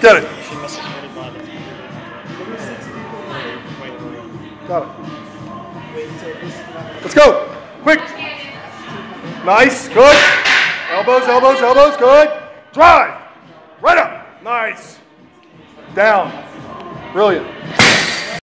Let's get it. Got it. Let's go. Quick. Nice. Good. Elbows, elbows, elbows. Good. Drive. Right up. Nice. Down. Brilliant.